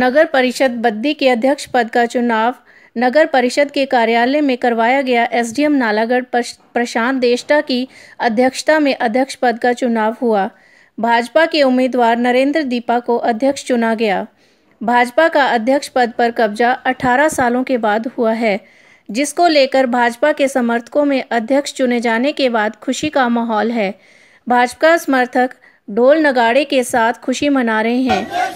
नगर परिषद बद्दी के अध्यक्ष पद का चुनाव नगर परिषद के कार्यालय में करवाया गया। एसडीएम नालागढ़ प्रशांत देष्टा की अध्यक्षता में अध्यक्ष पद का चुनाव हुआ। भाजपा के उम्मीदवार नरेंद्र दीपा को अध्यक्ष चुना गया। भाजपा का अध्यक्ष पद पर कब्जा 18 सालों के बाद हुआ है, जिसको लेकर भाजपा के समर्थकों में अध्यक्ष चुने जाने के बाद खुशी का माहौल है। भाजपा समर्थक ढोल नगाड़े के साथ खुशी मना रहे हैं।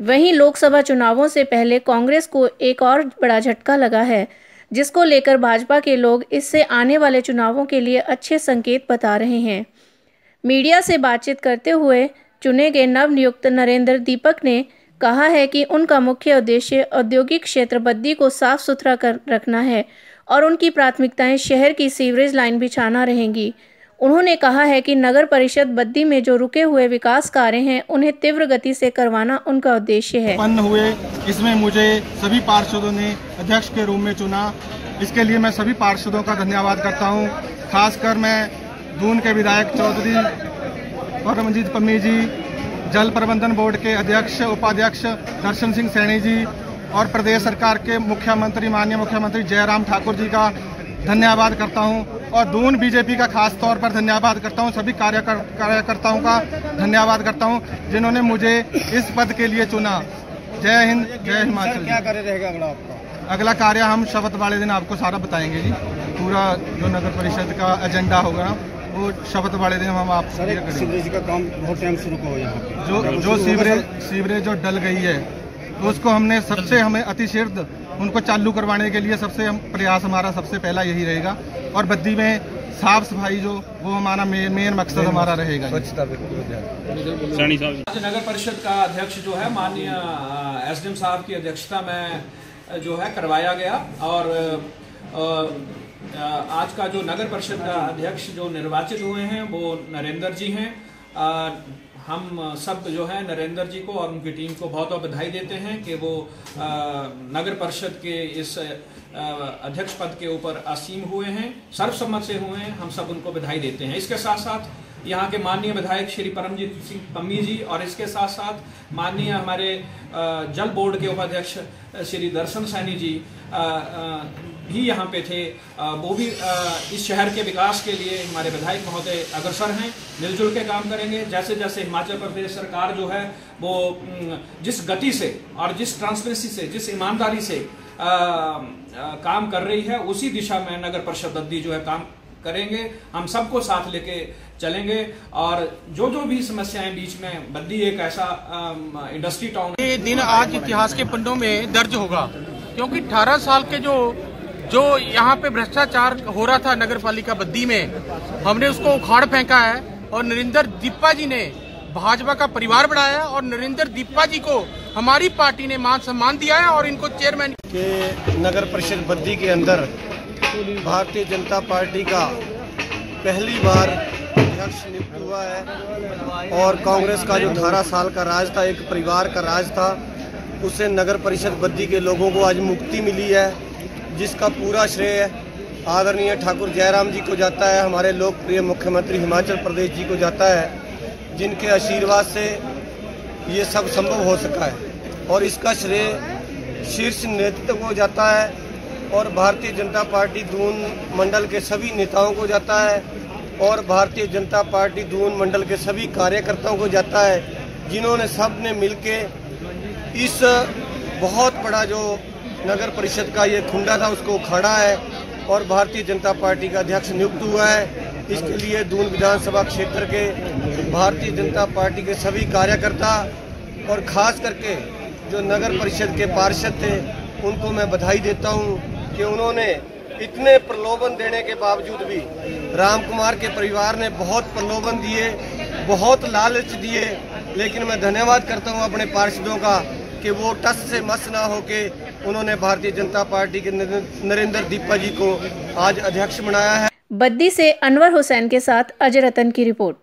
वहीं लोकसभा चुनावों से पहले कांग्रेस को एक और बड़ा झटका लगा है। जिसको लेकर भाजपा के लोग इससे आने वाले चुनावों के लिए अच्छे संकेत बता रहे हैं। मीडिया से बातचीत करते हुए चुने गए नवनियुक्त नरेंद्र दीपक ने कहा है कि उनका मुख्य उद्देश्य औद्योगिक क्षेत्र बद्दी को साफ़ सुथरा कर रखना है और उनकी प्राथमिकताएँ शहर की सीवरेज लाइन बिछाना रहेंगी। उन्होंने कहा है कि नगर परिषद बद्दी में जो रुके हुए विकास कार्य हैं, उन्हें तीव्र गति से करवाना उनका उद्देश्य है। उत्पन्न हुए, इसमें मुझे सभी पार्षदों ने अध्यक्ष के रूप में चुना। इसके लिए मैं सभी पार्षदों का धन्यवाद करता हूँ। खासकर मैं दून के विधायक चौधरी परमजीत पम्मी जी, जल प्रबंधन बोर्ड के अध्यक्ष, उपाध्यक्ष दर्शन सिंह सैनी जी और प्रदेश सरकार के मुख्यमंत्री, माननीय मुख्यमंत्री जयराम ठाकुर जी का धन्यवाद करता हूँ। और दून बीजेपी का खास तौर पर धन्यवाद करता हूँ सभी कार्यकर्ताओं का धन्यवाद करता हूँ जिन्होंने मुझे इस पद के लिए चुना। जय हिंद जय हिमाचल क्या कार्य रहेगा अगला आपका? अगला कार्य हम शपथ वाले दिन आपको सारा बताएँगे जी। पूरा जो नगर परिषद का एजेंडा होगा वो शपथ वाले दिन हम आप सीवरेज का काम बहुत टाइम शुरू हो यहाँ जो जो सीवरेज सीवरेज जो डल गई है तो उसको हमने सबसे हमें अतिशीर्घ उनको चालू करवाने के लिए सबसे हम प्रयास हमारा सबसे पहला यही रहेगा। और बद्दी में साफ़ सफ़ाई जो वो हमारा मेन मेन मकसद हमारा रहेगा नगर परिषद का अध्यक्ष जो है माननीय एसडीएम साहब की अध्यक्षता में जो है करवाया गया। और आज का जो नगर परिषद का अध्यक्ष जो निर्वाचित हुए हैं वो नरेंद्र जी हैं। हम सब जो है नरेंद्र जी को और उनकी टीम को बहुत बहुत बधाई देते हैं कि वो नगर परिषद के इस अध्यक्ष पद के ऊपर असीम हुए हैं, सर्वसम्मत से हुए हैं, हम सब उनको बधाई देते हैं। इसके साथ साथ यहाँ के माननीय विधायक श्री परमजीत सिंह पम्मी जी और इसके साथ साथ माननीय हमारे जल बोर्ड के उपाध्यक्ष श्री दर्शन सैनी जी भी यहाँ पे थे। वो भी इस शहर के विकास के लिए हमारे विधायक महोदय अग्रसर हैं मिलजुल के काम करेंगे। जैसे जैसे हिमाचल प्रदेश सरकार जो है वो जिस गति से और जिस ट्रांसपेरेंसी से जिस ईमानदारी से आ, आ, काम कर रही है उसी दिशा में नगर परिषद जो है काम करेंगे हम सबको साथ लेके चलेंगे और जो जो भी समस्याएँ बीच में बद्दी एक ऐसा इंडस्ट्री टाउन ये दिन आज इतिहास के पन्नों में दर्ज होगा क्योंकि 18 साल के जो जो यहाँ पे भ्रष्टाचार हो रहा था नगर पालिका बद्दी में हमने उसको उखाड़ फेंका है और नरेंद्र दीपा जी ने भाजपा का परिवार बढ़ाया और नरेंद्र दीपा जी को हमारी पार्टी ने मान सम्मान दिया है और इनको चेयरमैन के नगर परिषद बद्दी के अंदर भारतीय जनता पार्टी का पहली बार अध्यक्ष नियुक्त हुआ है और कांग्रेस का जो अठारह साल का राज था, एक परिवार का राज था उससे नगर परिषद बद्दी के लोगों को आज मुक्ति मिली है, जिसका पूरा श्रेय आदरणीय ठाकुर जयराम जी को जाता है, हमारे लोकप्रिय मुख्यमंत्री हिमाचल प्रदेश जी को जाता है, जिनके आशीर्वाद से ये सब संभव हो सका है। और इसका श्रेय शीर्ष नेतृत्व को जाता है और भारतीय जनता पार्टी दून मंडल के सभी नेताओं को जाता है और भारतीय जनता पार्टी दून मंडल के सभी कार्यकर्ताओं को जाता है, जिन्होंने सबने मिल इस बहुत बड़ा जो नगर परिषद का ये खुंडा था, उसको उखाड़ा है और भारतीय जनता पार्टी का अध्यक्ष नियुक्त हुआ है। इसके लिए दून विधानसभा क्षेत्र के भारतीय जनता पार्टी के सभी कार्यकर्ता और खास करके जो नगर परिषद के पार्षद थे, उनको मैं बधाई देता हूँ। कि उन्होंने इतने प्रलोभन देने के बावजूद भी राम कुमार के परिवार ने बहुत प्रलोभन दिए, बहुत लालच दिए। लेकिन मैं धन्यवाद करता हूँ अपने पार्षदों का कि वो टस से मस ना होके उन्होंने भारतीय जनता पार्टी के नरेंद्र दीपा जी को आज अध्यक्ष बनाया है। बद्दी से अनवर हुसैन के साथ अजय रतन की रिपोर्ट।